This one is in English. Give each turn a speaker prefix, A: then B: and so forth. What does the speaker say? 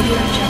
A: Audio Jungle.